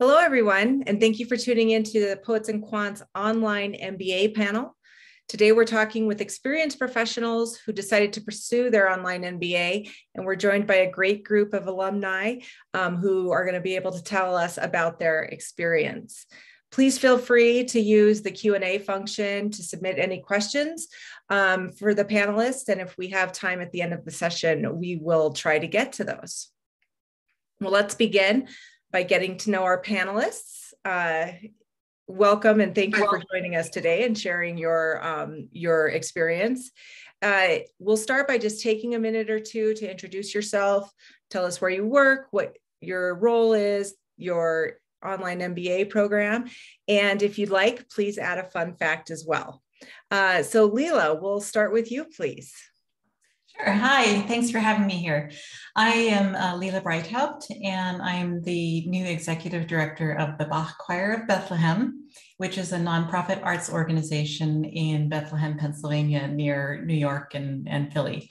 Hello, everyone, and thank you for tuning in to the Poets and Quants online MBA panel. Today, we're talking with experienced professionals who decided to pursue their online MBA, and we're joined by a great group of alumni um, who are going to be able to tell us about their experience. Please feel free to use the Q&A function to submit any questions um, for the panelists, and if we have time at the end of the session, we will try to get to those. Well, let's begin by getting to know our panelists. Uh, welcome and thank you for joining us today and sharing your, um, your experience. Uh, we'll start by just taking a minute or two to introduce yourself, tell us where you work, what your role is, your online MBA program, and if you'd like, please add a fun fact as well. Uh, so Leela, we'll start with you, please. Sure. Hi, thanks for having me here. I am uh, Leela Breithaupt, and I am the new executive director of the Bach Choir of Bethlehem, which is a nonprofit arts organization in Bethlehem, Pennsylvania, near New York and, and Philly.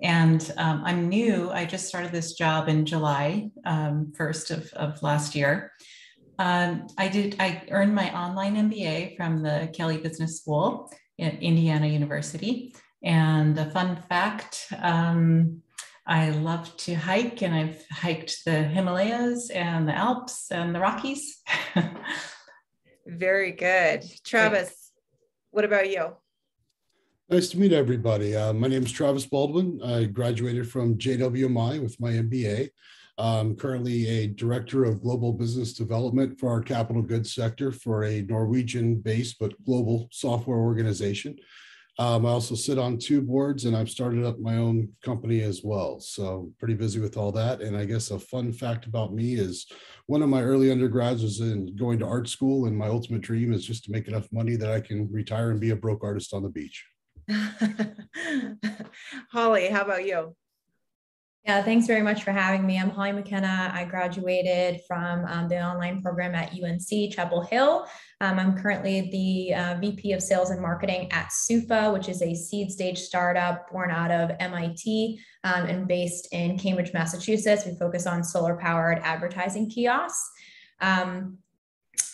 And um, I'm new. I just started this job in July um, 1st of, of last year. Um, I did. I earned my online MBA from the Kelley Business School at Indiana University. And a fun fact um, I love to hike, and I've hiked the Himalayas and the Alps and the Rockies. Very good. Travis, what about you? Nice to meet everybody. Uh, my name is Travis Baldwin. I graduated from JWMI with my MBA. I'm currently a director of global business development for our capital goods sector for a Norwegian based but global software organization. Um, I also sit on two boards and I've started up my own company as well. So pretty busy with all that. And I guess a fun fact about me is one of my early undergrads was in going to art school. And my ultimate dream is just to make enough money that I can retire and be a broke artist on the beach. Holly, how about you? Yeah, thanks very much for having me. I'm Holly McKenna. I graduated from um, the online program at UNC Chapel Hill. Um, I'm currently the uh, VP of Sales and Marketing at Soofa, which is a seed stage startup born out of MIT um, and based in Cambridge, Massachusetts. We focus on solar powered advertising kiosks. Um,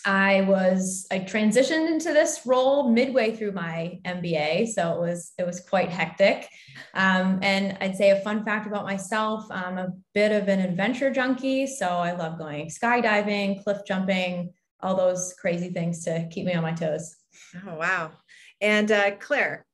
I was I transitioned into this role midway through my MBA, so it was it was quite hectic. Um, and I'd say a fun fact about myself: I'm a bit of an adventure junkie, so I love going skydiving, cliff jumping, all those crazy things to keep me on my toes. Oh wow! And uh, Claire.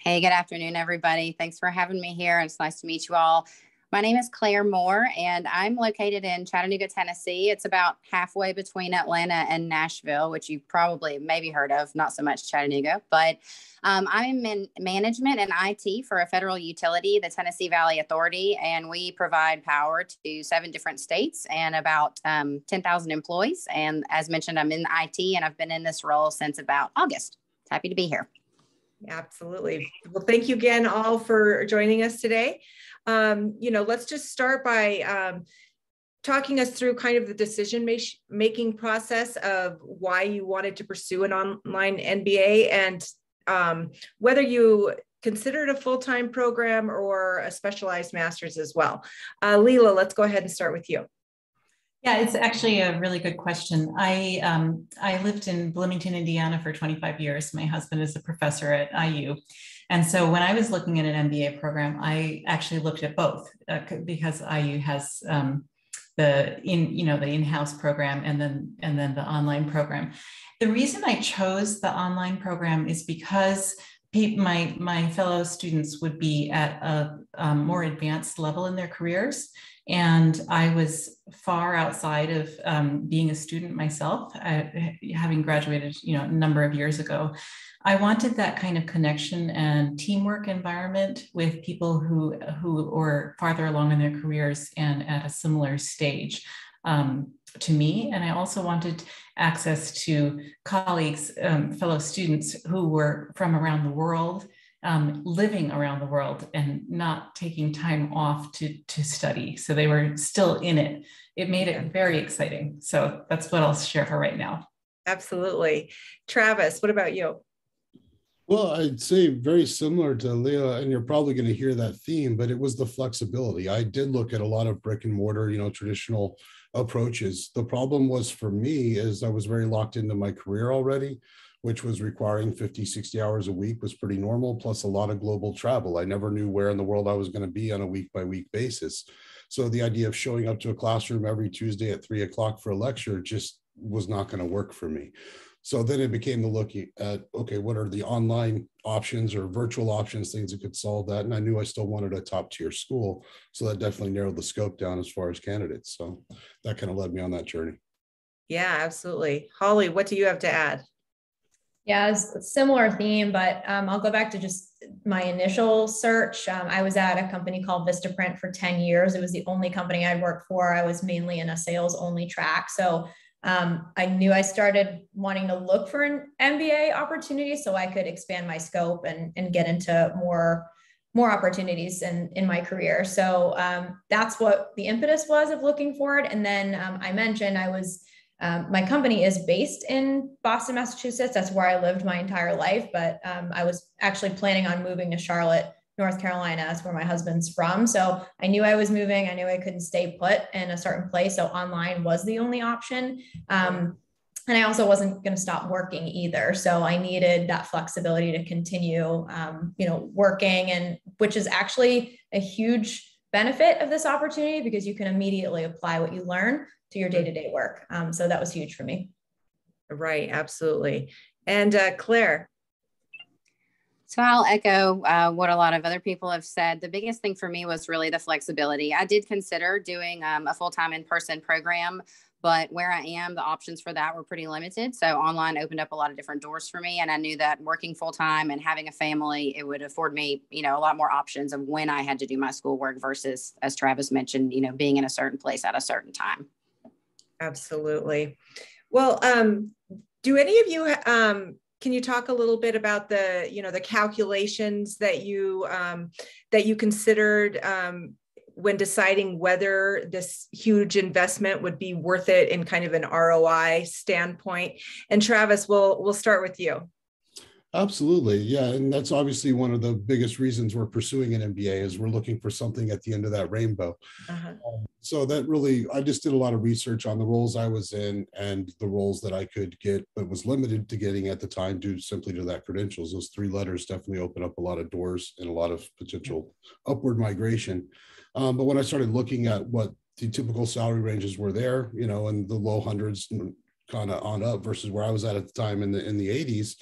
Hey, good afternoon, everybody. Thanks for having me here. It's nice to meet you all. My name is Claire Moore, and I'm located in Chattanooga, Tennessee. It's about halfway between Atlanta and Nashville, which you probably maybe heard of, not so much Chattanooga. But um, I'm in management and IT for a federal utility, the Tennessee Valley Authority, and we provide power to seven different states and about um, 10,000 employees. And as mentioned, I'm in IT, and I've been in this role since about August. Happy to be here. Absolutely. Well, thank you again all for joining us today um, you know, let's just start by um, talking us through kind of the decision making process of why you wanted to pursue an online MBA and um, whether you considered a full-time program or a specialized master's as well. Uh, Leela, let's go ahead and start with you. Yeah, it's actually a really good question. I um, I lived in Bloomington, Indiana for 25 years. My husband is a professor at IU. And so when I was looking at an MBA program, I actually looked at both uh, because IU has um, the in you know the in-house program and then and then the online program. The reason I chose the online program is because my my fellow students would be at a, a um, more advanced level in their careers and I was far outside of um, being a student myself, I, having graduated, you know, a number of years ago. I wanted that kind of connection and teamwork environment with people who who were farther along in their careers and at a similar stage um, to me. And I also wanted access to colleagues, um, fellow students who were from around the world um, living around the world and not taking time off to, to study. So they were still in it. It made it very exciting. So that's what I'll share for right now. Absolutely. Travis, what about you? Well, I'd say very similar to Leah, and you're probably going to hear that theme, but it was the flexibility. I did look at a lot of brick and mortar, you know, traditional approaches. The problem was for me is I was very locked into my career already, which was requiring 50, 60 hours a week was pretty normal, plus a lot of global travel. I never knew where in the world I was going to be on a week by week basis. So the idea of showing up to a classroom every Tuesday at three o'clock for a lecture just was not going to work for me. So then it became the looking at okay, what are the online options or virtual options, things that could solve that. And I knew I still wanted a top tier school. So that definitely narrowed the scope down as far as candidates. So that kind of led me on that journey. Yeah, absolutely. Holly, what do you have to add? Yeah, it's a similar theme, but um, I'll go back to just my initial search. Um, I was at a company called Vistaprint for 10 years. It was the only company I'd worked for. I was mainly in a sales only track. So um, I knew I started wanting to look for an MBA opportunity so I could expand my scope and, and get into more more opportunities in, in my career. So um, that's what the impetus was of looking for it. And then um, I mentioned I was, um, my company is based in Boston, Massachusetts. That's where I lived my entire life. But um, I was actually planning on moving to Charlotte North Carolina. That's where my husband's from. So I knew I was moving. I knew I couldn't stay put in a certain place. So online was the only option. Um, and I also wasn't going to stop working either. So I needed that flexibility to continue, um, you know, working, and which is actually a huge benefit of this opportunity because you can immediately apply what you learn to your day to day work. Um, so that was huge for me. Right, absolutely. And uh, Claire, so I'll echo uh, what a lot of other people have said. The biggest thing for me was really the flexibility. I did consider doing um, a full time in person program, but where I am, the options for that were pretty limited. So online opened up a lot of different doors for me, and I knew that working full time and having a family, it would afford me, you know, a lot more options of when I had to do my schoolwork versus, as Travis mentioned, you know, being in a certain place at a certain time. Absolutely. Well, um, do any of you um, can you talk a little bit about the you know the calculations that you um, that you considered um, when deciding whether this huge investment would be worth it in kind of an ROI standpoint? And Travis, we'll we'll start with you. Absolutely. Yeah. And that's obviously one of the biggest reasons we're pursuing an MBA is we're looking for something at the end of that rainbow. Uh-huh. Um, so that really, I just did a lot of research on the roles I was in and the roles that I could get, but was limited to getting at the time due simply to that credentials. Those three letters definitely open up a lot of doors and a lot of potential upward migration. Um, but when I started looking at what the typical salary ranges were there, you know, in the low hundreds kind of on up versus where I was at at the time in the in the 80s,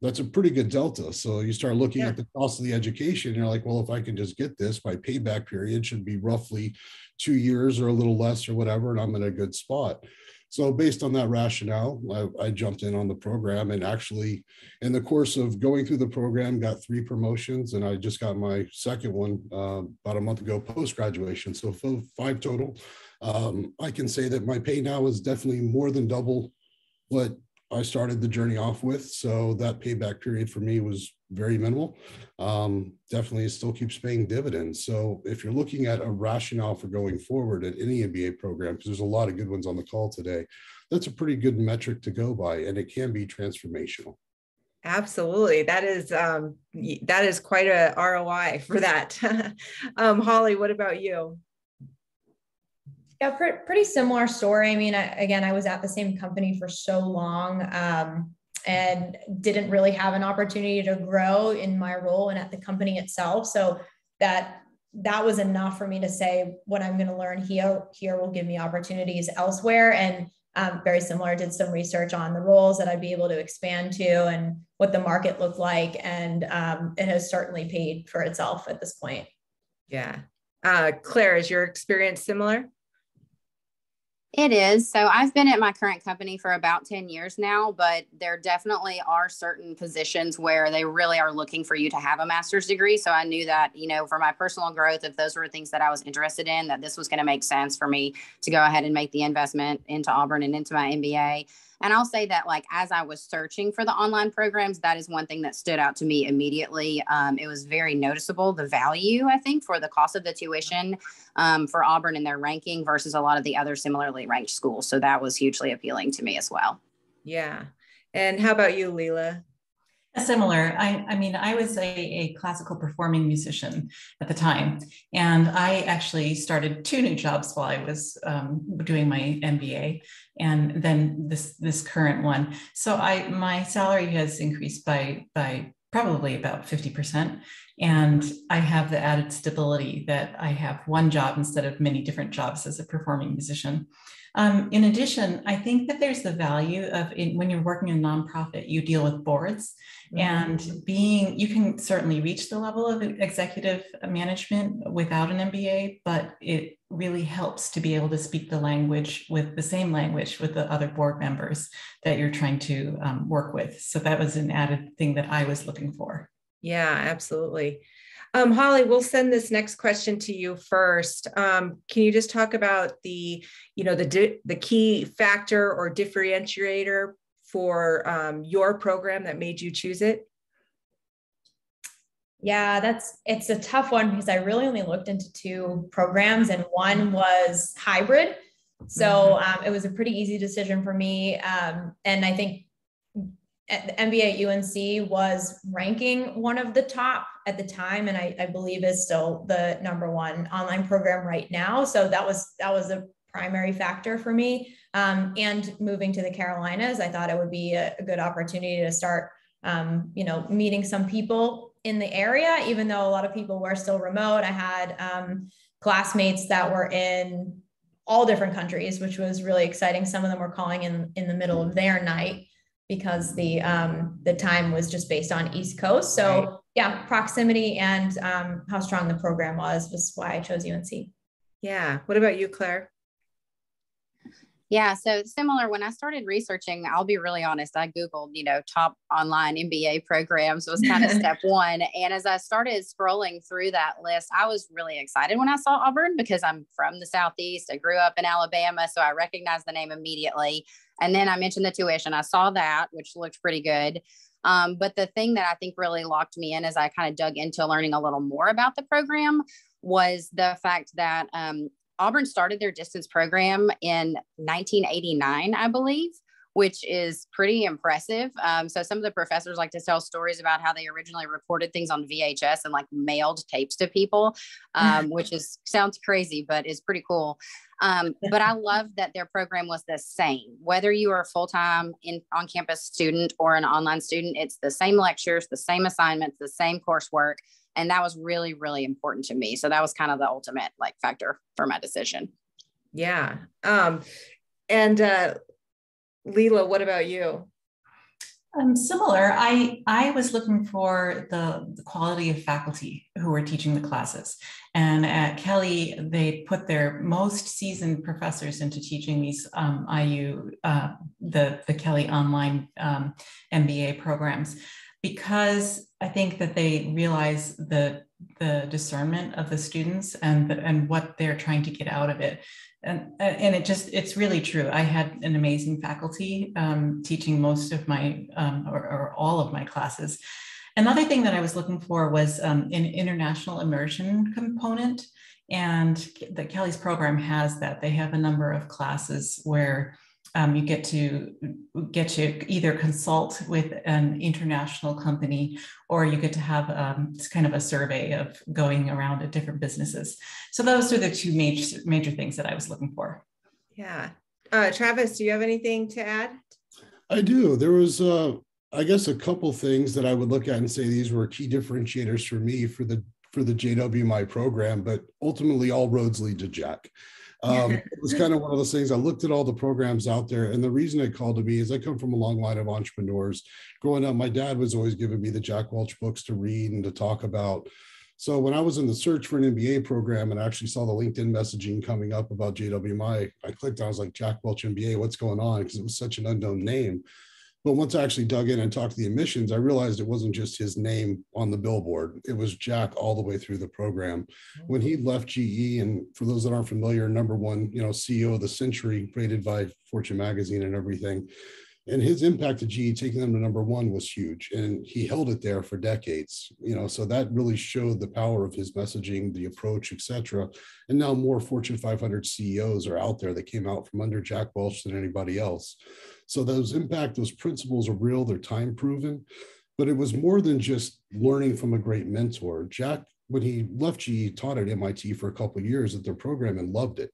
that's a pretty good delta. So you start looking yeah. at the cost of the education, you're like, well, if I can just get this, my payback period should be roughly two years or a little less or whatever, and I'm in a good spot. So based on that rationale, I, I, jumped in on the program and actually in the course of going through the program, got three promotions and I just got my second one uh, about a month ago post-graduation. So five total. Um, I can say that my pay now is definitely more than double what I started the journey off with. So that payback period for me was very minimal. Um, definitely still keeps paying dividends. So if you're looking at a rationale for going forward at any MBA program, because there's a lot of good ones on the call today, that's a pretty good metric to go by, and it can be transformational. Absolutely, that is um, that is quite a ROI for that. um, Holly, what about you? Yeah, pre- pretty similar story. I mean, I, again, I was at the same company for so long um, and didn't really have an opportunity to grow in my role and at the company itself. So that that was enough for me to say what I'm going to learn here here will give me opportunities elsewhere. And um, very similar, did some research on the roles that I'd be able to expand to and what the market looked like, and um, it has certainly paid for itself at this point. Yeah, uh, Claire, is your experience similar? It is. So I've been at my current company for about 10 years now, but there definitely are certain positions where they really are looking for you to have a master's degree. So I knew that, you know, for my personal growth, if those were things that I was interested in, that this was going to make sense for me to go ahead and make the investment into Auburn and into my MBA. And I'll say that, like, as I was searching for the online programs, that is one thing that stood out to me immediately. Um, it was very noticeable the value, I think, for the cost of the tuition um, for Auburn in their ranking versus a lot of the other similarly ranked schools. So that was hugely appealing to me as well. Yeah. And how about you, Leela? Similar. I, I mean, I was a, a, classical performing musician at the time, and I actually started two new jobs while I was um, doing my MBA, and then this this current one. So I my salary has increased by by probably about 50%. And I have the added stability that I have one job instead of many different jobs as a performing musician. Um, in addition, I think that there's the value of in, when you're working in nonprofit, you deal with boards mm-hmm. and being, you can certainly reach the level of executive management without an MBA, but it really helps to be able to speak the language with the same language with the other board members that you're trying to um, work with. So that was an added thing that I was looking for. Yeah, absolutely. Um, Holly, we'll send this next question to you first. Um, can you just talk about the, you know, the the key factor or differentiator for um, your program that made you choose it? Yeah, that's it's a tough one because I really only looked into two programs, and one was hybrid. So mm-hmm. um, it was a pretty easy decision for me, um, and I think the MBA at UNC was ranking one of the top at the time, and I, I, believe is still the number one online program right now. So that was that was a primary factor for me. Um, and moving to the Carolinas, I thought it would be a, a good opportunity to start, um, you know, meeting some people in the area. Even though a lot of people were still remote, I had um, classmates that were in all different countries, which was really exciting. Some of them were calling in in the middle of their night because the um, the time was just based on East Coast. So right. yeah, proximity and um, how strong the program was was why I chose UNC. Yeah. What about you, Claire? Yeah, so similar when I started researching, I'll be really honest, I Googled, you know, top online MBA programs was kind of step one. And as I started scrolling through that list, I was really excited when I saw Auburn because I'm from the Southeast. I grew up in Alabama, so I recognized the name immediately. And then I mentioned the tuition. I saw that, which looked pretty good. Um, but the thing that I think really locked me in as I kind of dug into learning a little more about the program was the fact that um, Auburn started their distance program in 1989, I believe which is pretty impressive. Um, so some of the professors like to tell stories about how they originally recorded things on VHS and like mailed tapes to people, um, which is sounds crazy, but is pretty cool. Um, but I love that their program was the same. Whether you are a full time in on campus student or an online student, it's the same lectures, the same assignments, the same coursework, and that was really really important to me. So that was kind of the ultimate like factor for my decision. Yeah. Um, and uh, Leela, what about you? Um, similar. I I was looking for the, the quality of faculty who were teaching the classes, and at Kelley they put their most seasoned professors into teaching these um, IU uh, the the Kelley online um, MBA programs because I think that they realize the the discernment of the students and the, and what they're trying to get out of it and and it just it's really true. I had an amazing faculty um, teaching most of my um, or, or, all of my classes. Another thing that i was looking for was um, an international immersion component. And the Kelley's program has that. They have a number of classes where um, you get to get to either consult with an international company or you get to have um, kind of a survey of going around at different businesses. So those are the two major major things that I was looking for. Yeah, uh, Travis, do you have anything to add? I do. There was, uh, I guess, a couple things that I would look at and say these were key differentiators for me for the for the JWMI program, but ultimately all roads lead to Jack. Um, it was kind of one of those things. I looked at all the programs out there, and the reason it called to me is I come from a long line of entrepreneurs. Growing up, my dad was always giving me the Jack Welch books to read and to talk about. So when I was in the search for an MBA program and I actually saw the LinkedIn messaging coming up about JWMI, I clicked. I was like, Jack Welch MBA, what's going on? Because it was such an unknown name. But once I actually dug in and talked to the admissions, I realized it wasn't just his name on the billboard. It was Jack all the way through the program. Mm-hmm. When he left GE, and for those that aren't familiar, number one, you know, CEO of the century, rated by Fortune magazine and everything. And his impact to GE, taking them to number one, was huge. And he held it there for decades. You know, so that really showed the power of his messaging, the approach, etc. And now more Fortune 500 CEOs are out there that came out from under Jack Welch than anybody else. So those impact, those principles are real, they're time proven. But it was more than just learning from a great mentor. Jack, when he left GE, taught at MIT for a couple of years at their program and loved it.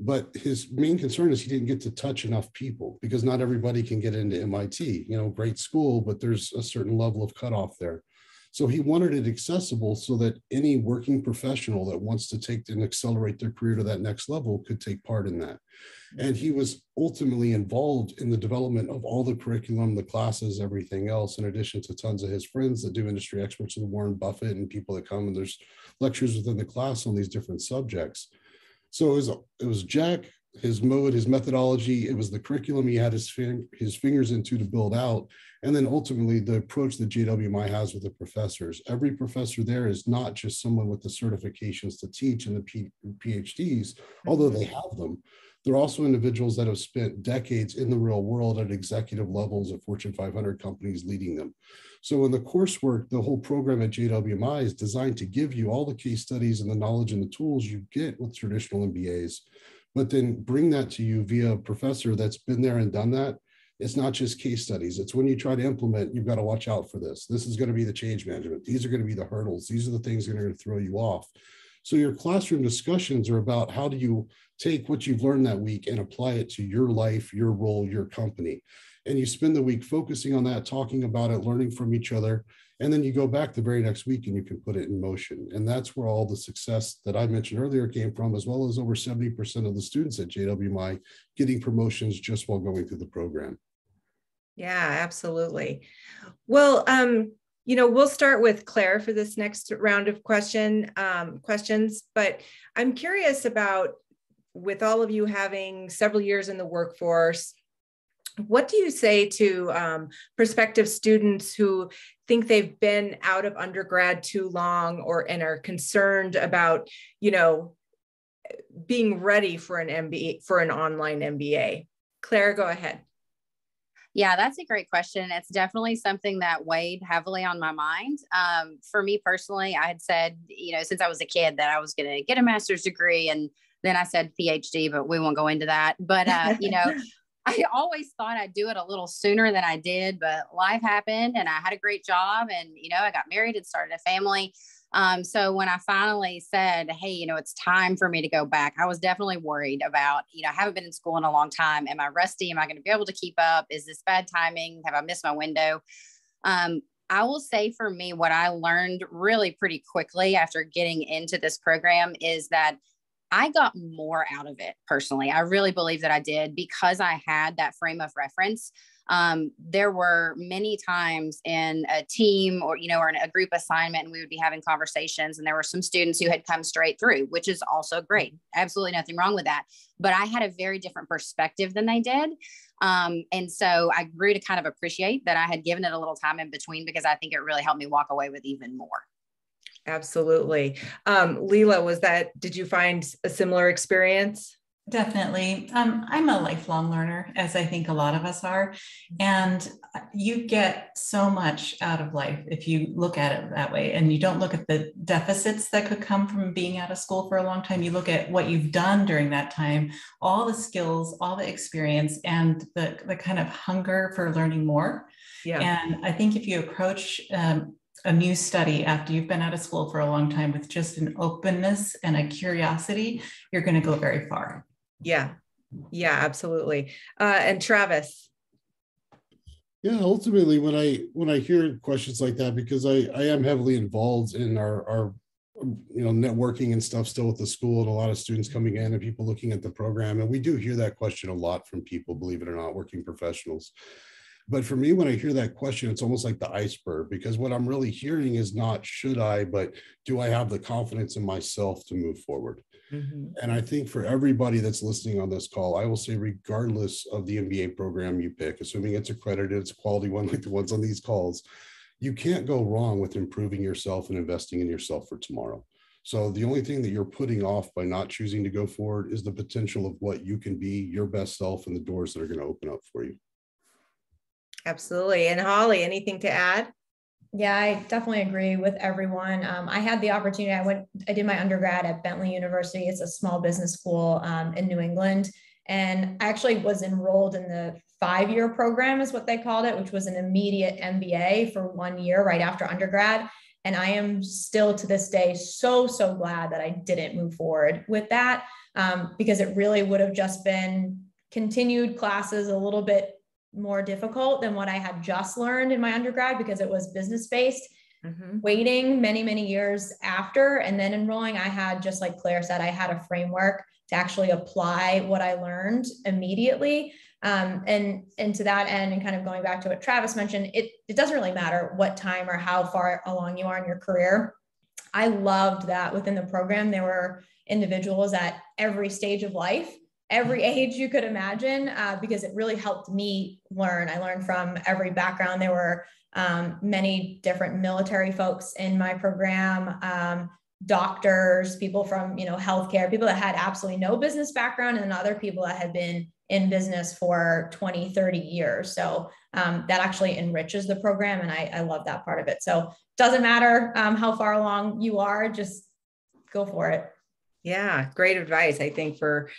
But his main concern is he didn't get to touch enough people because not everybody can get into MIT. You know, great school, but there's a certain level of cutoff there. So he wanted it accessible so that any working professional that wants to take and accelerate their career to that next level could take part in that. And he was ultimately involved in the development of all the curriculum, the classes, everything else, in addition to tons of his friends that do industry experts and Warren Buffett and people that come and there's lectures within the class on these different subjects. So it was, it was Jack, his mode, his methodology, it was the curriculum he had his, fin- his fingers into to build out. And then ultimately the approach that JWMI has with the professors. Every professor there is not just someone with the certifications to teach and the P- PhDs, mm-hmm. although they have them. They're also individuals that have spent decades in the real world at executive levels of Fortune 500 companies leading them. So in the coursework, the whole program at JWMI is designed to give you all the case studies and the knowledge and the tools you get with traditional MBAs, but then bring that to you via a professor that's been there and done that. It's not just case studies. It's when you try to implement, you've got to watch out for this. This is going to be the change management. These are going to be the hurdles. These are the things that are going to throw you off. So your classroom discussions are about how do you take what you've learned that week and apply it to your life, your role, your company. And you spend the week focusing on that, talking about it, learning from each other. And then you go back the very next week and you can put it in motion. And that's where all the success that I mentioned earlier came from, as well as over 70% of the students at JWMI getting promotions just while going through the program. Yeah, absolutely. Well, um, you know, we'll start with Claire for this next round of question um, questions, but I'm curious about with all of you having several years in the workforce, what do you say to um, prospective students who think they've been out of undergrad too long or and are concerned about, you know, being ready for an MBA for an online MBA? Claire, go ahead. Yeah, that's a great question. It's definitely something that weighed heavily on my mind. Um, for me personally, I had said, you know, since I was a kid that I was going to get a master's degree and then I said PhD, but we won't go into that. But, uh, you know, I always thought I'd do it a little sooner than I did, but life happened and I had a great job and, you know, I got married and started a family. Um, so when I finally said, Hey, you know, it's time for me to go back, I was definitely worried about, you know, I haven't been in school in a long time. Am I rusty? Am I going to be able to keep up? Is this bad timing? Have I missed my window? Um, I will say for me, what I learned really pretty quickly after getting into this program is that I got more out of it personally. I really believe that I did because I had that frame of reference. Um, there were many times in a team or you know or in a group assignment and we would be having conversations and there were some students who had come straight through which is also great. Absolutely nothing wrong with that. But i had a very different perspective than they did. Um, and so i grew to kind of appreciate that i had given it a little time in between because i think it really helped me walk away with even more absolutely um, leela was that did you find a similar experience Definitely. Um, I'm a lifelong learner, as I think a lot of us are. And you get so much out of life if you look at it that way. And you don't look at the deficits that could come from being out of school for a long time. You look at what you've done during that time, all the skills, all the experience, and the, the kind of hunger for learning more. Yeah. And I think if you approach um, a new study after you've been out of school for a long time with just an openness and a curiosity, you're going to go very far. Yeah. Yeah, absolutely. Uh, and Travis. Yeah, ultimately when I when I hear questions like that, because I, I am heavily involved in our, our you know networking and stuff still with the school and a lot of students coming in and people looking at the program and we do hear that question a lot from people believe it or not working professionals but for me when i hear that question it's almost like the iceberg because what i'm really hearing is not should i but do i have the confidence in myself to move forward Mm-hmm. And I think for everybody that's listening on this call, I will say, regardless of the MBA program you pick, assuming it's accredited, it's a quality one like the ones on these calls, you can't go wrong with improving yourself and investing in yourself for tomorrow. So the only thing that you're putting off by not choosing to go forward is the potential of what you can be, your best self, and the doors that are going to open up for you. Absolutely. And Holly, anything to add? Yeah, I definitely agree with everyone. Um, I had the opportunity. I went. I did my undergrad at Bentley University. It's a small business school um, in New England, And I actually was enrolled in the five year program, is what they called it, which was an immediate MBA for one year right after undergrad. And I am still to this day so, so glad that I didn't move forward with that um, because it really would have just been continued classes a little bit more difficult than what I had just learned in my undergrad because it was business based. Mm-hmm. Waiting many, many years after and then enrolling, I had, just like Claire said, I had a framework to actually apply what I learned immediately. Um, and and to that end, and kind of going back to what Travis mentioned, it it doesn't really matter what time or how far along you are in your career. I loved that within the program there were individuals at every stage of life every age you could imagine uh, because it really helped me learn. I learned from every background. There were um, many different military folks in my program, um, doctors, people from you know healthcare, people that had absolutely no business background, and other people that had been in business for 20, 30 years. So um, that actually enriches the program, and I, I, love that part of it. So doesn't matter um, how far along you are, just go for it. Yeah, great advice. I think for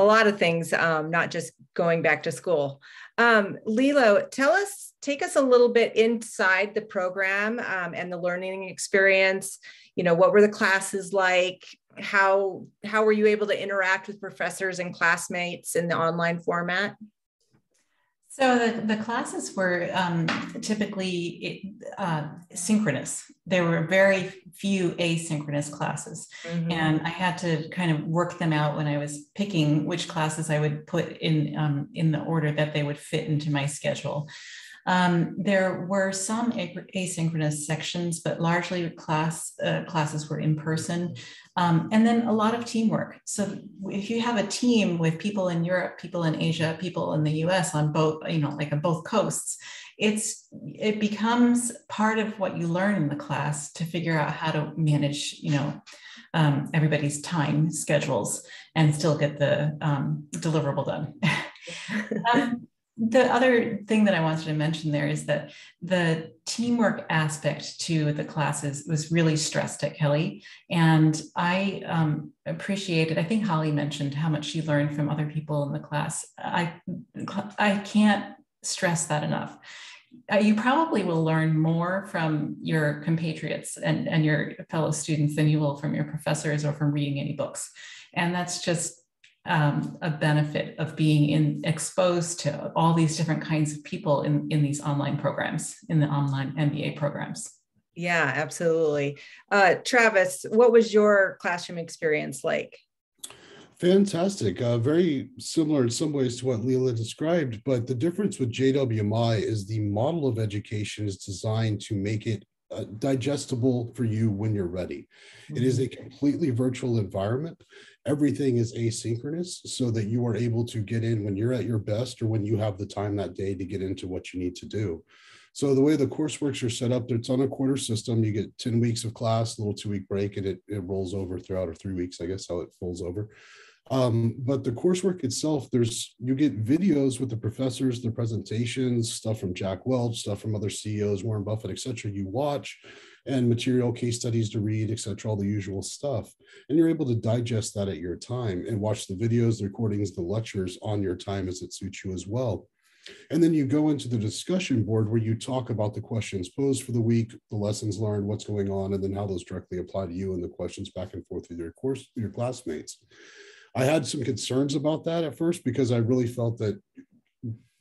a lot of things, um, not just going back to school. Um, Lilo, tell us, take us a little bit inside the program um, and the learning experience. You know, what were the classes like? How how were you able to interact with professors and classmates in the online format? So the, the classes were um, typically uh, synchronous. There were very few asynchronous classes. Mm-hmm. And I had to kind of work them out when I was picking which classes I would put in, um, in the order that they would fit into my schedule. Um, there were some asynchronous sections, but largely class uh, classes were in person. Um, and then a lot of teamwork. So if you have a team with people in Europe, people in Asia, people in the US on both, you know, like on both coasts, it's it becomes part of what you learn in the class to figure out how to manage, you know, um, everybody's time schedules and still get the um, deliverable done. um, the other thing that I wanted to mention there is that the teamwork aspect to the classes was really stressed at Kelley. And I um, appreciated, I think Holly mentioned how much she learned from other people in the class. I, I can't stress that enough. Uh, you probably will learn more from your compatriots and, and your fellow students than you will from your professors or from reading any books. And that's just um, a benefit of being in, exposed to all these different kinds of people in, in these online programs, in the online MBA programs. Yeah, absolutely. Uh, Travis, what was your classroom experience like? Fantastic. Uh, very similar in some ways to what Leela described, but the difference with JWMI is the model of education is designed to make it uh, digestible for you when you're ready. Mm-hmm. It is mm-hmm. a completely virtual environment. Everything is asynchronous so that you are able to get in when you're at your best or when you have the time that day to get into what you need to do. So the way the courseworks are set up, it's on a quarter system. You get 10 weeks of class, a little two week break, and it, it rolls over throughout or three weeks, I guess, how it falls over. Um, but the coursework itself, there's you get videos with the professors, the presentations, stuff from Jack Welch, stuff from other CEOs, Warren Buffett, etc. You watch and material case studies to read, etc. All the usual stuff, and you're able to digest that at your time and watch the videos, the recordings, the lectures on your time as it suits you as well. And then you go into the discussion board where you talk about the questions posed for the week, the lessons learned, what's going on, and then how those directly apply to you and the questions back and forth with your course, your classmates. I had some concerns about that at first because I really felt that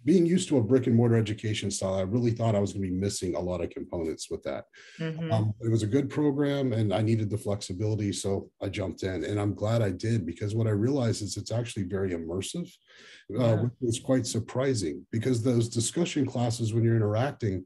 being used to a brick and mortar education style, I really thought I was going to be missing a lot of components with that. Mm-hmm. Um, it was a good program and I needed the flexibility. So I jumped in and I'm glad I did because what I realized is it's actually very immersive, uh, which was quite surprising because those discussion classes, when you're interacting,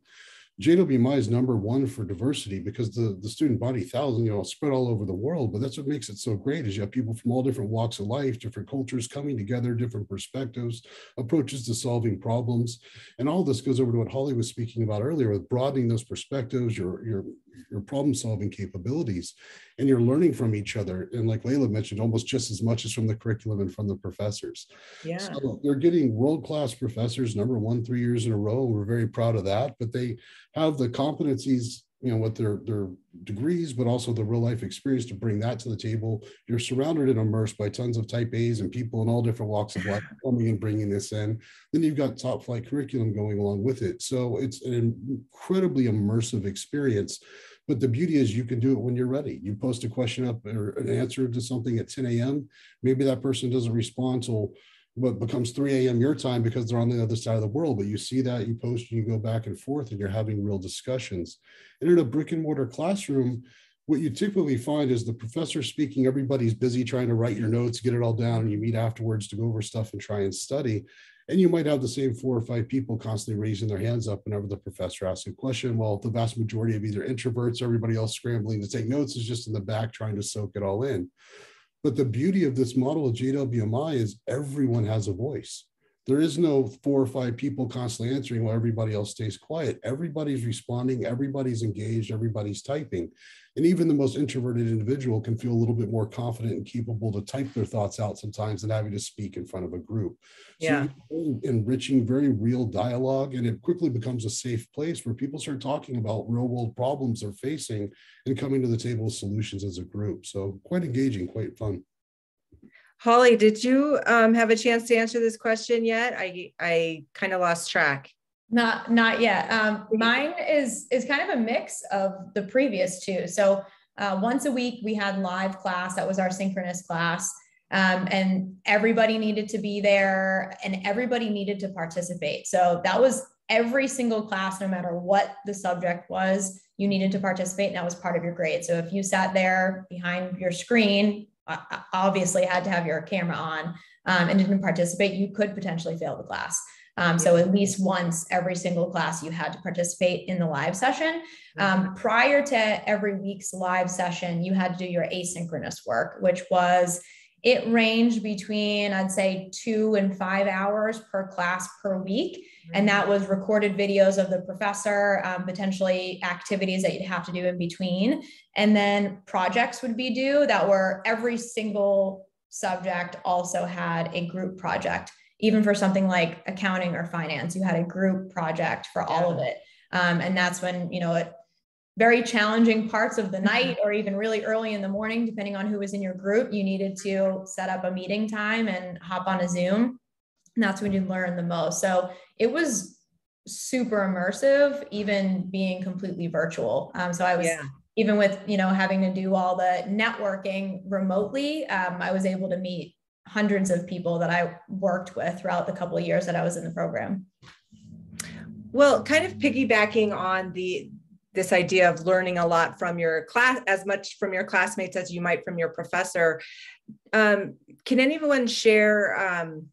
JWMI is number one for diversity because the, the student body thousand, you know, spread all over the world. But that's what makes it so great is you have people from all different walks of life, different cultures coming together, different perspectives, approaches to solving problems. And all this goes over to what Holly was speaking about earlier with broadening those perspectives, your, your your problem solving capabilities and you're learning from each other. And like layla mentioned almost just as much as from the curriculum and from the professors. Yeah. So they're getting world-class professors number one three years in a row. We're very proud of that but they have the competencies you know what their their degrees but also the real life experience to bring that to the table you're surrounded and immersed by tons of type a's and people in all different walks of life coming and bringing this in then you've got top flight curriculum going along with it so it's an incredibly immersive experience but the beauty is you can do it when you're ready. You post a question up or an answer to something at 10 a.m. Maybe that person doesn't respond till what becomes 3 a.m. your time because they're on the other side of the world. But you see that, you post, and you go back and forth, and you're having real discussions. And in a brick and mortar classroom, what you typically find is the professor speaking, everybody's busy trying to write your notes, get it all down, and you meet afterwards to go over stuff and try and study. And you might have the same four or five people constantly raising their hands up whenever the professor asks a question. Well, the vast majority of either introverts, or everybody else scrambling to take notes is just in the back trying to soak it all in. But the beauty of this model of JWMI is everyone has a voice. There is no four or five people constantly answering while everybody else stays quiet. Everybody's responding, everybody's engaged, everybody's typing. And even the most introverted individual can feel a little bit more confident and capable to type their thoughts out sometimes than having to speak in front of a group. Yeah. So enriching, very real dialogue, and it quickly becomes a safe place where people start talking about real world problems they're facing and coming to the table with solutions as a group. So quite engaging, quite fun. Holly, did you um, have a chance to answer this question yet? I I kind of lost track. Not not yet. Um, mine is is kind of a mix of the previous two. So uh, once a week we had live class. That was our synchronous class. Um, and everybody needed to be there and everybody needed to participate. So that was every single class, no matter what the subject was, you needed to participate, and that was part of your grade. So if you sat there behind your screen, obviously had to have your camera on um, and didn't participate, you could potentially fail the class. Um, so at least once every single class you had to participate in the live session. Um, prior to every week's live session, you had to do your asynchronous work, which was it ranged between I'd say two and five hours per class per week. And that was recorded videos of the professor, um, potentially activities that you'd have to do in between. And then projects would be due that were every single subject also had a group project even for something like accounting or finance, you had a group project for all of it. Um, and that's when, you know, it, very challenging parts of the mm-hmm. night or even really early in the morning, depending on who was in your group, you needed to set up a meeting time and hop on a Zoom. And that's when you learn the most. So it was super immersive, even being completely virtual. Um, so I was yeah. even with you know having to do all the networking remotely, um, I was able to meet hundreds of people that I worked with throughout the couple of years that I was in the program. Well, kind of piggybacking on the this idea of learning a lot from your class as much from your classmates as you might from your professor um, can anyone share um,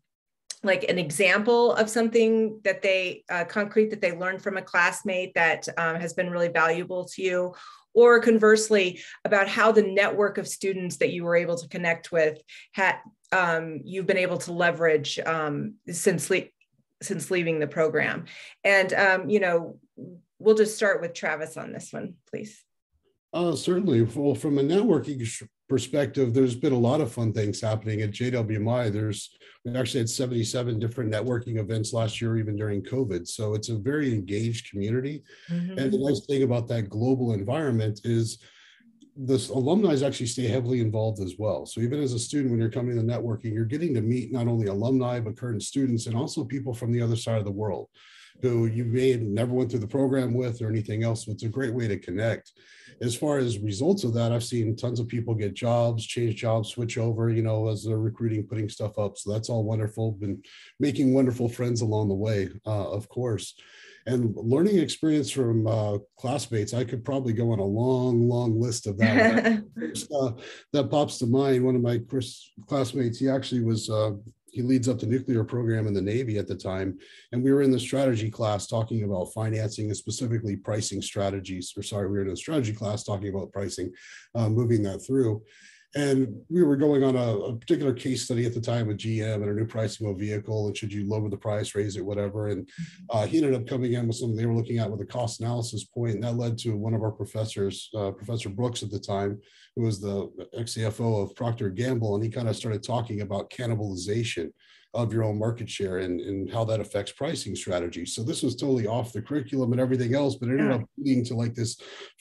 like an example of something that they uh, concrete that they learned from a classmate that um, has been really valuable to you or conversely about how the network of students that you were able to connect with had um, you've been able to leverage um, since le- since leaving the program. And um, you know, we'll just start with Travis on this one, please. Uh, certainly. Well, from a networking perspective, there's been a lot of fun things happening at JWMI. There's we actually had 77 different networking events last year, even during COVID. So it's a very engaged community. Mm-hmm. And the nice thing about that global environment is the alumni actually stay heavily involved as well. So even as a student, when you're coming to the networking, you're getting to meet not only alumni, but current students and also people from the other side of the world who you may have never went through the program with or anything else. So it's a great way to connect. As far as results of that, I've seen tons of people get jobs, change jobs, switch over, you know, as they're recruiting, putting stuff up. So that's all wonderful. Been making wonderful friends along the way, uh, of course and learning experience from uh, classmates i could probably go on a long long list of that uh, that pops to mind one of my Chris classmates he actually was uh, he leads up the nuclear program in the navy at the time. And we were in the strategy class talking about financing and specifically pricing strategies or sorry we were in a strategy class talking about pricing uh, moving that through and we were going on a, a, particular case study at the time with GM and a new pricing of a vehicle, and should you lower the price, raise it, whatever. And mm-hmm. uh, he ended up coming in with something they were looking at with a cost analysis point, and that led to one of our professors, uh, Professor Brooks at the time, who was the ex CFO of Procter Gamble, and he kind of started talking about cannibalization of your own market share and, and how that affects pricing strategy. So this was totally off the curriculum and everything else, but it ended up leading to like this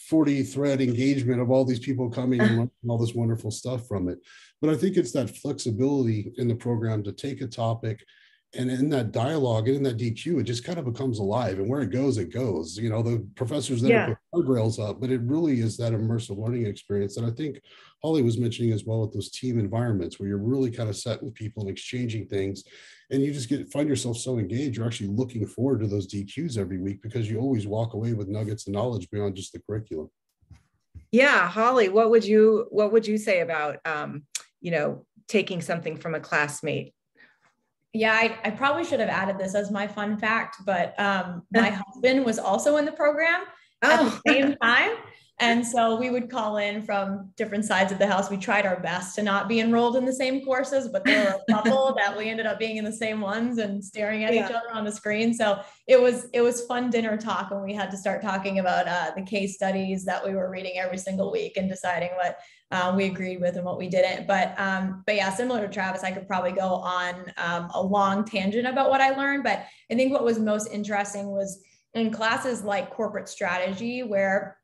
40 thread engagement of all these people coming and all this wonderful stuff from it. But I think it's that flexibility in the program to take a topic and in that dialogue and in that DQ, it just kind of becomes alive. And where it goes, it goes. You know, the professors there yeah. put guardrails up, but it really is that immersive learning experience that I think Holly was mentioning as well with those team environments where you're really kind of set with people and exchanging things. And you just get find yourself so engaged. You're actually looking forward to those DQs every week because you always walk away with nuggets of knowledge beyond just the curriculum. Yeah, Holly, what would you what would you say about um, you know, taking something from a classmate yeah, I, I, probably should have added this as my fun fact, but um, my husband was also in the program oh. at the oh. same time. And so we would call in from different sides of the house. We tried our best to not be enrolled in the same courses, but there were a couple that we ended up being in the same ones and staring at yeah. each other on the screen. So it was it was fun dinner talk when we had to start talking about uh, the case studies that we were reading every single week and deciding what um, we agreed with and what we didn't. But um, but yeah, similar to Travis, I could probably go on um, a long tangent about what I learned. But I think what was most interesting was in classes like corporate strategy, where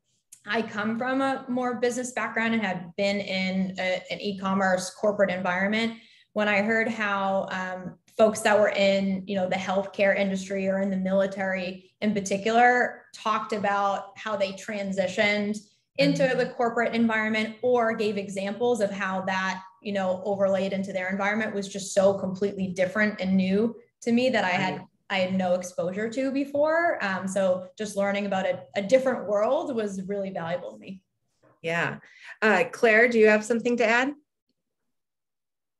I come from a more business background and had been in a, an e-commerce corporate environment. When I heard how um, folks that were in, you know, the healthcare industry or in the military in particular talked about how they transitioned into mm-hmm. the corporate environment or gave examples of how that, you know, overlaid into their environment was just so completely different and new to me that I had I had no exposure to before. Um, so just learning about a, a, different world was really valuable to me. Yeah. Uh, Claire, do you have something to add?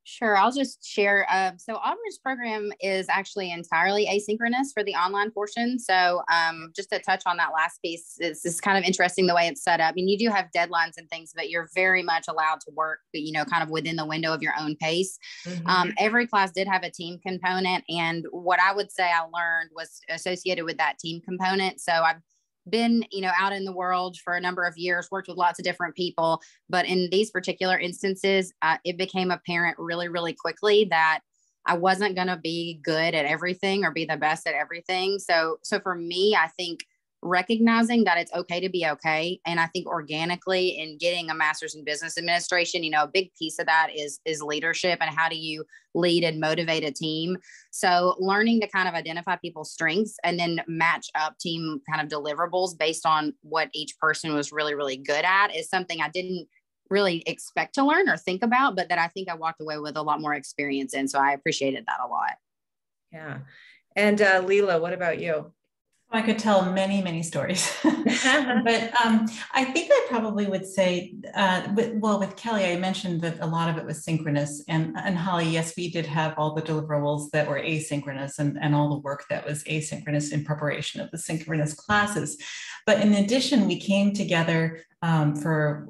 Sure, I'll just share. Uh, so Auburn's program is actually entirely asynchronous for the online portion. So um, just to touch on that last piece, it's, it's kind of interesting the way it's set up. I mean, you do have deadlines and things, but you're very much allowed to work, you know, kind of within the window of your own pace. Mm-hmm. Um, every class did have a team component, and what I would say I learned was associated with that team component. So I've been you know out in the world for a number of years worked with lots of different people. But in these particular instances uh, it became apparent really really quickly that i wasn't going to be good at everything or be the best at everything. So so for me i think recognizing that it's okay to be okay and i think organically in getting a master's in business administration you know a big piece of that is is leadership and how do you lead and motivate a team. So learning to kind of identify people's strengths and then match up team kind of deliverables based on what each person was really really good at is something i didn't really expect to learn or think about but that i think i walked away with a lot more experience in so i appreciated that a lot. Yeah. And uh, Leela, what about you? I could tell many, many stories, but um, I think I probably would say, uh, with, well, with Kelley, I mentioned that a lot of it was synchronous, and and Holly, yes, we did have all the deliverables that were asynchronous, and and all the work that was asynchronous in preparation of the synchronous classes. But in addition, we came together um, for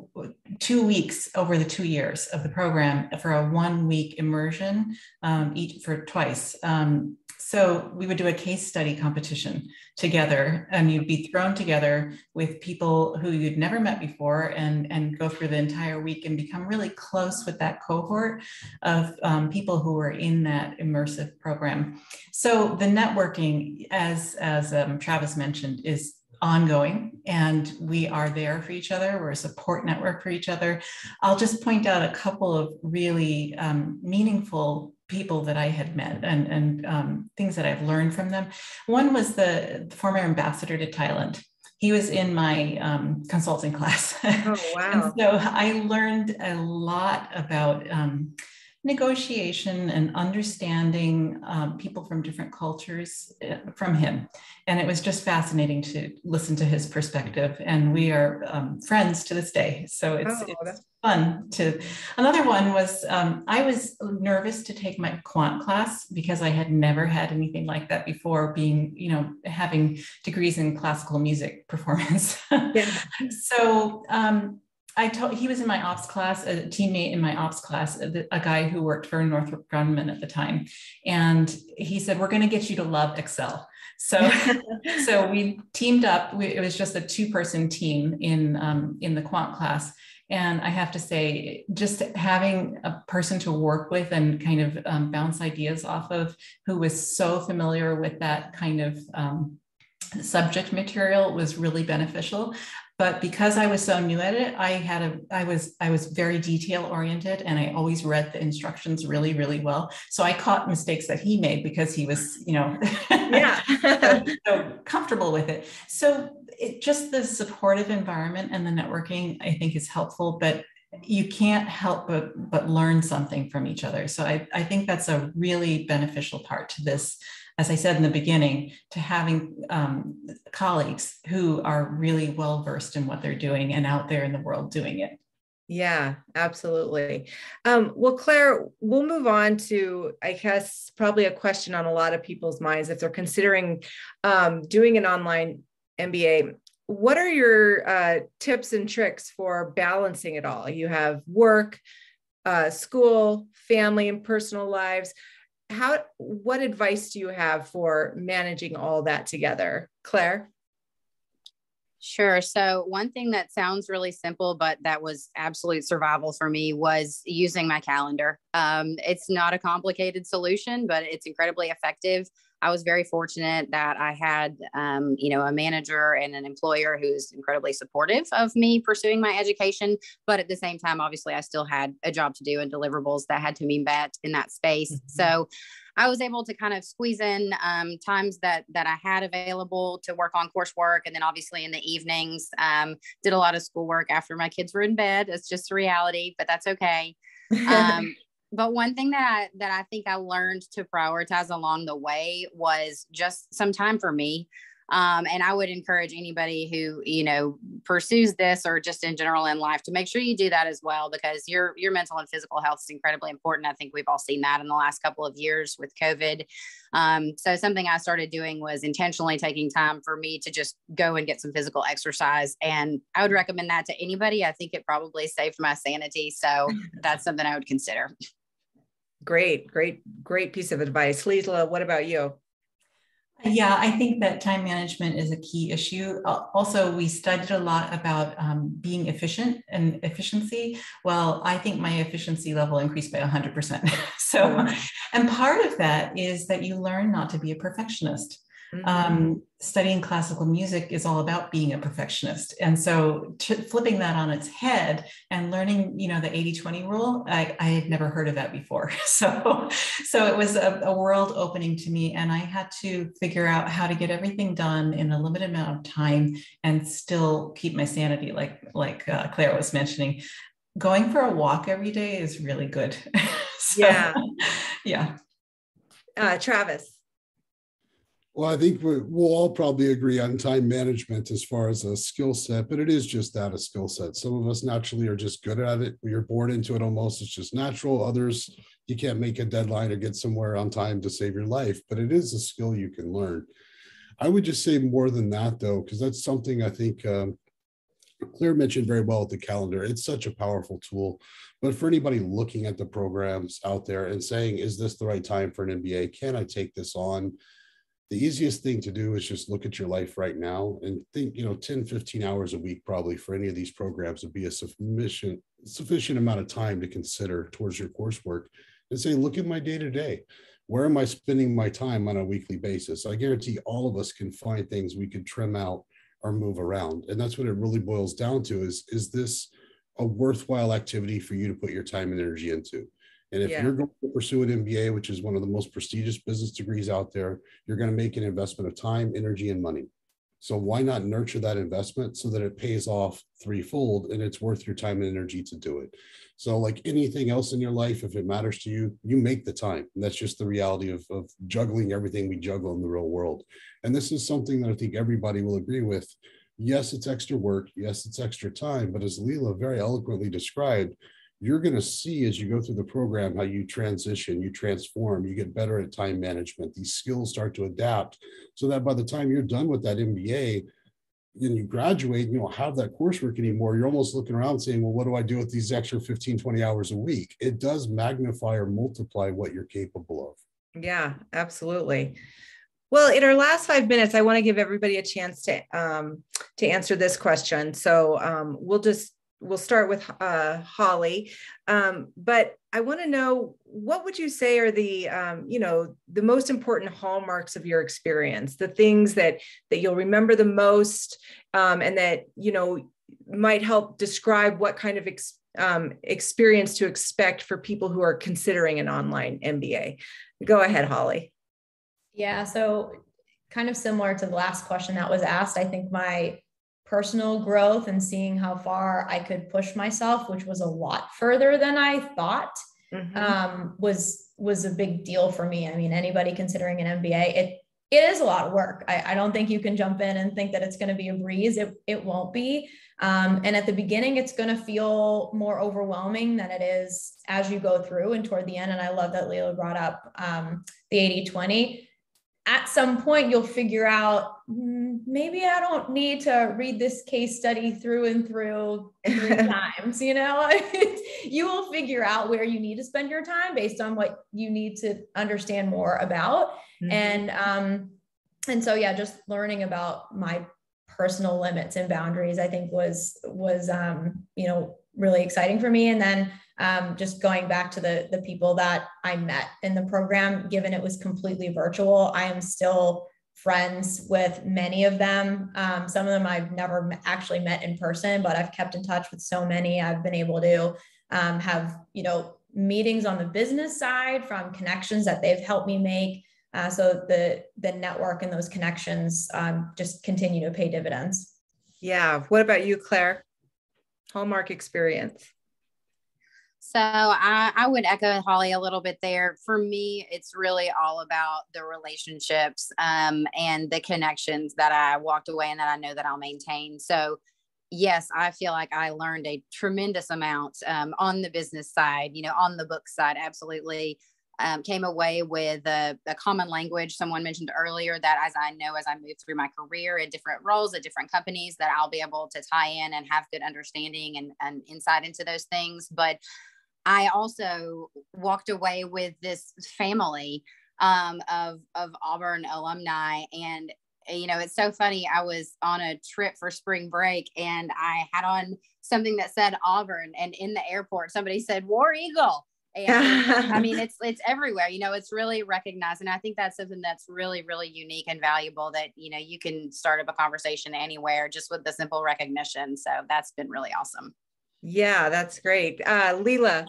two weeks over the two years of the program for a one week immersion, um, each for twice. Um, so we would do a case study competition together, and you'd be thrown together with people who you'd never met before, and and go through the entire week and become really close with that cohort of um, people who were in that immersive program. So the networking, as as um, Travis mentioned, is ongoing and we are there for each other. We're a support network for each other. I'll just point out a couple of really um, meaningful people that I had met and, and um, things that I've learned from them. One was the, the former ambassador to Thailand. He was in my um, consulting class. Oh, wow. and so I learned a lot about um, negotiation and understanding um, people from different cultures uh, from him. And it was just fascinating to listen to his perspective. And we are um, friends to this day. So it's, oh, it's fun to. Another one was um, I was nervous to take my quant class because I had never had anything like that before, being, you know, having degrees in classical music performance. Yeah. so, um, I told he was in my ops class, a teammate in my ops class, a, a guy who worked for Northrop Grumman at the time, and he said, "We're going to get you to love Excel." So, so we teamed up. We, it was just a two-person team in um, in the quant class, And I have to say, just having a person to work with and kind of um, bounce ideas off of who was so familiar with that kind of um, subject material was really beneficial but because i was so new at it i had a i was i was very detail oriented and i always read the instructions really really well. So i caught mistakes that he made because he was you know yeah. so, so comfortable with it. So it, just the supportive environment and the networking i think is helpful but you can't help but but learn something from each other. So i, I think that's a really beneficial part to this as I said in the beginning, to having um, colleagues who are really well versed in what they're doing and out there in the world doing it. Yeah, absolutely. Um, well, Claire, we'll move on to, I guess, probably a question on a lot of people's minds if they're considering um, doing an online MBA. What are your uh, tips and tricks for balancing it all? You have work, uh, school, family, and personal lives how what advice do you have for managing all that together claire Sure. So, one thing that sounds really simple, but that was absolute survival for me was using my calendar. Um, it's not a complicated solution, but it's incredibly effective. I was very fortunate that I had, um, you know, a manager and an employer who's incredibly supportive of me pursuing my education. But at the same time, obviously, I still had a job to do and deliverables that had to be met in that space. Mm-hmm. So I was able to kind of squeeze in um, times that that I had available to work on coursework, and then obviously in the evenings, um, did a lot of schoolwork after my kids were in bed. It's just a reality, but that's okay. Um, but one thing that I, that I think I learned to prioritize along the way was just some time for me. Um, and I would encourage anybody who, you know, pursues this or just in general in life to make sure you do that as well, because your, your mental and physical health is incredibly important. I think we've all seen that in the last couple of years with COVID. Um, so something I started doing was intentionally taking time for me to just go and get some physical exercise. And I would recommend that to anybody. I think it probably saved my sanity. So that's something I would consider. Great, great, great piece of advice. Lisa, what about you? Yeah, I think that time management is a key issue. Also, we studied a lot about um, being efficient and efficiency. Well, I think my efficiency level increased by 100%. so, and part of that is that you learn not to be a perfectionist. Mm-hmm. Um, studying classical music is all about being a perfectionist. And so t- flipping that on its head and learning, you know, the 80 20 rule, I, I, had never heard of that before. So, so it was a, a, world opening to me. And I had to figure out how to get everything done in a limited amount of time and still keep my sanity, like, like uh, Claire was mentioning. Going for a walk every day is really good. so, yeah. Yeah. Uh, Travis. Well, I think we'll all probably agree on time management as far as a skill set, but it is just that a skill set. Some of us naturally are just good at it. You're born into it almost. It's just natural. Others, you can't make a deadline or get somewhere on time to save your life, but it is a skill you can learn. I would just say more than that, though, because that's something I think um, Claire mentioned very well with the calendar. It's such a powerful tool. But for anybody looking at the programs out there and saying, is this the right time for an MBA? Can I take this on? The easiest thing to do is just look at your life right now and think you know 10 15 hours a week probably for any of these programs would be a sufficient sufficient amount of time to consider towards your coursework and say look at my day to day. Where am i spending my time on a weekly basis? I guarantee all of us can find things we could trim out or move around. And that's what it really boils down to is is this a worthwhile activity for you to put your time and energy into and if yeah. you're going to pursue an MBA, which is one of the most prestigious business degrees out there, you're going to make an investment of time, energy, and money. So why not nurture that investment so that it pays off threefold and it's worth your time and energy to do it? So, like anything else in your life, if it matters to you, you make the time. And that's just the reality of, of juggling everything we juggle in the real world. And this is something that I think everybody will agree with. Yes, it's extra work. Yes, it's extra time. But as Leela very eloquently described, you're going to see as you go through the program how you transition, you transform, you get better at time management. These skills start to adapt so that by the time you're done with that MBA and you graduate, and you don't have that coursework anymore. You're almost looking around saying, well, what do I do with these extra 15, 20 hours a week? It does magnify or multiply what you're capable of. Yeah, absolutely. Well, in our last five minutes, I want to give everybody a chance to um, to answer this question. So um, we'll just we'll start with uh, Holly. Um, but I want to know what would you say are the um, you know the most important hallmarks of your experience, the things that that you'll remember the most, um, and that you know might help describe what kind of ex- um, experience to expect for people who are considering an online MBA. Go ahead, Holly. Yeah, so kind of similar to the last question that was asked, I think my personal growth and seeing how far I could push myself, which was a lot further than I thought, mm-hmm. um, was was a big deal for me. I mean, anybody considering an MBA, it it is a lot of work. I, I don't think you can jump in and think that it's going to be a breeze. It it won't be. Um, and at the beginning, it's going to feel more overwhelming than it is as you go through and toward the end. And I love that Leo brought up um, the 80 20 at some point you'll figure out mm, maybe I don't need to read this case study through and through three times. You know, you will figure out where you need to spend your time based on what you need to understand more about. Mm-hmm. And um, and so yeah, just learning about my personal limits and boundaries, I think was was um, you know really exciting for me. And then um, just going back to the the people that I met in the program, given it was completely virtual, I am still friends with many of them. Um, some of them I've never actually met in person, but I've kept in touch with so many. I've been able to um, have you know meetings on the business side from connections that they've helped me make. Uh, so the the network and those connections um, just continue to pay dividends. Yeah. What about you, Claire? Hallmark experience. So I, I would echo Holly a little bit there. For me, it's really all about the relationships um, and the connections that I walked away and that I know that I'll maintain. So yes, I feel like I learned a tremendous amount um, on the business side, you know, on the book side, absolutely. Um, came away with a, a, common language. Someone mentioned earlier that as I know, as I move through my career in different roles at different companies, that I'll be able to tie in and have good understanding and, and insight into those things. But I also walked away with this family um, of of Auburn alumni, and you know it's so funny. I was on a trip for spring break, and I had on something that said Auburn, and in the airport, somebody said War Eagle. And I mean, it's it's everywhere. You know, it's really recognized, and I think that's something that's really really unique and valuable. That you know you can start up a conversation anywhere just with the simple recognition. So that's been really awesome. Yeah, that's great. Uh, Leela.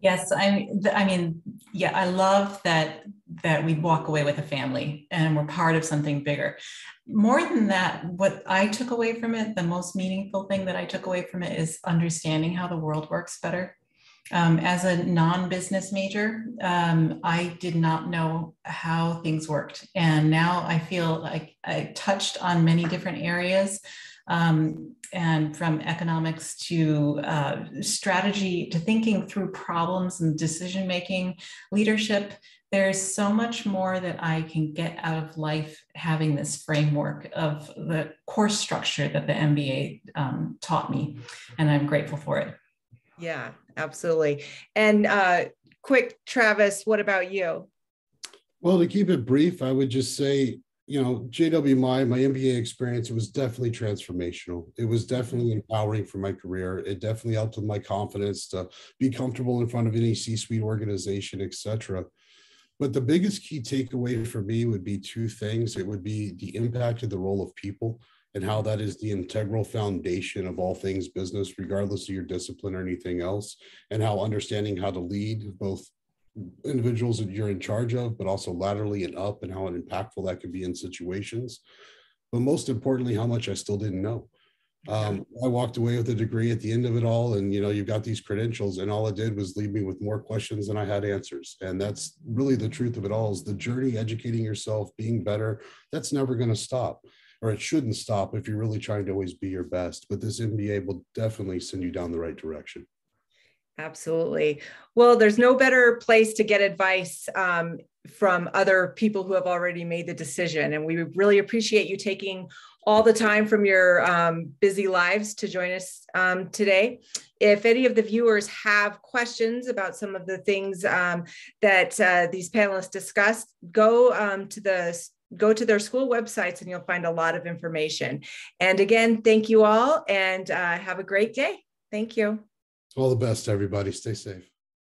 Yes, I, I mean, yeah, I love that that we walk away with a family and we're part of something bigger. More than that, what I took away from it, the most meaningful thing that I took away from it is understanding how the world works better. Um, as a non-business major, um, I did not know how things worked, and now I feel like I touched on many different areas um, and from economics to uh, strategy to thinking through problems and decision making, leadership. There's so much more that I can get out of life having this framework of the course structure that the MBA um, taught me, and I'm grateful for it. Yeah, absolutely. And uh, quick, Travis, what about you? Well, to keep it brief, I would just say you know, JWMI, my my MBA experience, it was definitely transformational. It was mm-hmm. definitely empowering for my career. It definitely helped with my confidence to be comfortable in front of any C-suite organization, etc. But the biggest key takeaway for me would be two things. It would be the impact of the role of people and how that is the integral foundation of all things business, regardless of your discipline or anything else, and how understanding how to lead both individuals that you're in charge of, but also laterally and up, and how impactful that could be in situations. But most importantly, how much I still didn't know. Um, I walked away with a degree at the end of it all, and you know, you've got these credentials, and all it did was leave me with more questions than I had answers. And that's really the truth of it all: is the journey, educating yourself, being better. That's never going to stop, or it shouldn't stop if you're really trying to always be your best. But this MBA will definitely send you down the right direction. Absolutely. Well, there's no better place to get advice um, from other people who have already made the decision. And we really appreciate you taking all the time from your um, busy lives to join us um, today. If any of the viewers have questions about some of the things um, that uh, these panelists discussed, go um, to the go to their school websites and you'll find a lot of information. And again, thank you all and uh, have a great day. Thank you. All the best, everybody. Stay safe.